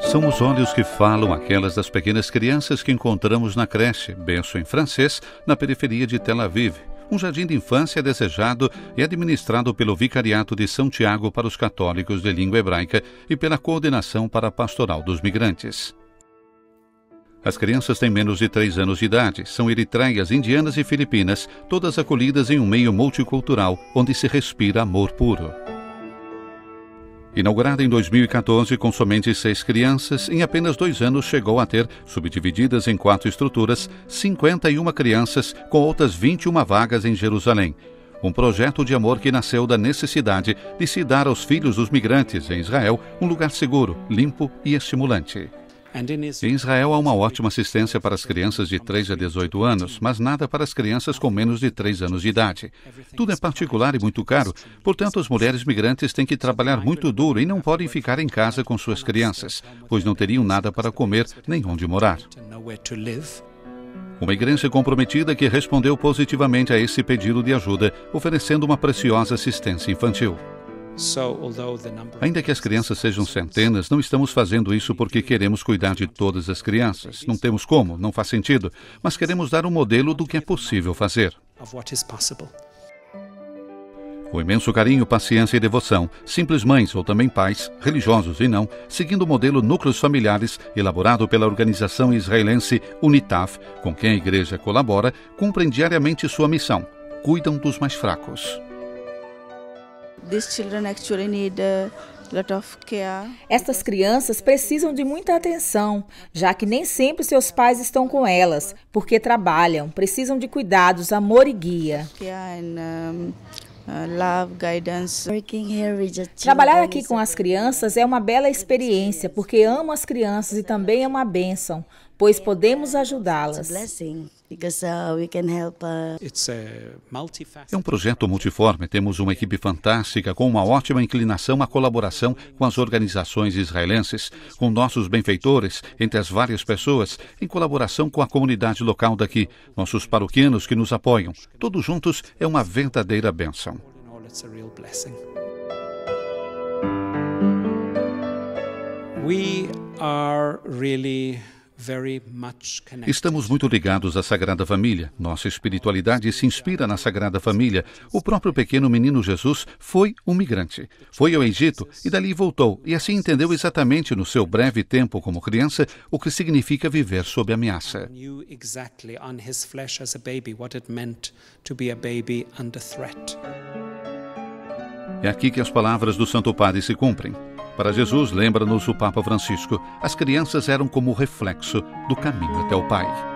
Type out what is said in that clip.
São os olhos que falam aquelas das pequenas crianças que encontramos na creche, benço em francês, na periferia de Tel Aviv. Um jardim de infância desejado e administrado pelo Vicariato de São Tiago para os católicos de língua hebraica e pela Coordenação para a Pastoral dos Migrantes. As crianças têm menos de 3 anos de idade, são eritreias, indianas e filipinas, todas acolhidas em um meio multicultural onde se respira amor puro. Inaugurada em 2014 com somente seis crianças, em apenas dois anos chegou a ter, subdivididas em quatro estruturas, 51 crianças com outras 21 vagas em Jerusalém. Um projeto de amor que nasceu da necessidade de se dar aos filhos dos migrantes em Israel um lugar seguro, limpo e estimulante. Em Israel há uma ótima assistência para as crianças de 3 a 18 anos, mas nada para as crianças com menos de 3 anos de idade. Tudo é particular e muito caro, portanto, as mulheres migrantes têm que trabalhar muito duro e não podem ficar em casa com suas crianças, pois não teriam nada para comer nem onde morar. Uma igreja comprometida que respondeu positivamente a esse pedido de ajuda, oferecendo uma preciosa assistência infantil. Ainda que as crianças sejam centenas, não estamos fazendo isso porque queremos cuidar de todas as crianças. Não temos como, não faz sentido, mas queremos dar um modelo do que é possível fazer. Com imenso carinho, paciência e devoção, simples mães ou também pais, religiosos e não, seguindo o modelo Núcleos Familiares, elaborado pela organização israelense UNITAF, com quem a igreja colabora, cumprem diariamente sua missão: cuidam dos mais fracos. Estas crianças precisam de muita atenção, já que nem sempre seus pais estão com elas, porque trabalham, precisam de cuidados, amor e guia. Trabalhar aqui com as crianças é uma bela experiência, porque amo as crianças e também é uma bênção, pois podemos ajudá-las. Uh, uh, é um projeto multiforme. Temos uma equipe fantástica com uma ótima inclinação à colaboração com as organizações israelenses, com nossos benfeitores, entre as várias pessoas, em colaboração com a comunidade local daqui, nossos paroquianos que nos apoiam. Todos juntos é uma verdadeira bênção. We are really Estamos muito ligados à Sagrada Família. Nossa espiritualidade se inspira na Sagrada Família. O próprio pequeno menino Jesus foi um migrante. Foi ao Egito e dali voltou, e assim entendeu exatamente no seu breve tempo como criança o que significa viver sob ameaça. É aqui que as palavras do Santo Padre se cumprem. Para Jesus, lembra-nos o Papa Francisco, as crianças eram como reflexo do caminho até o Pai.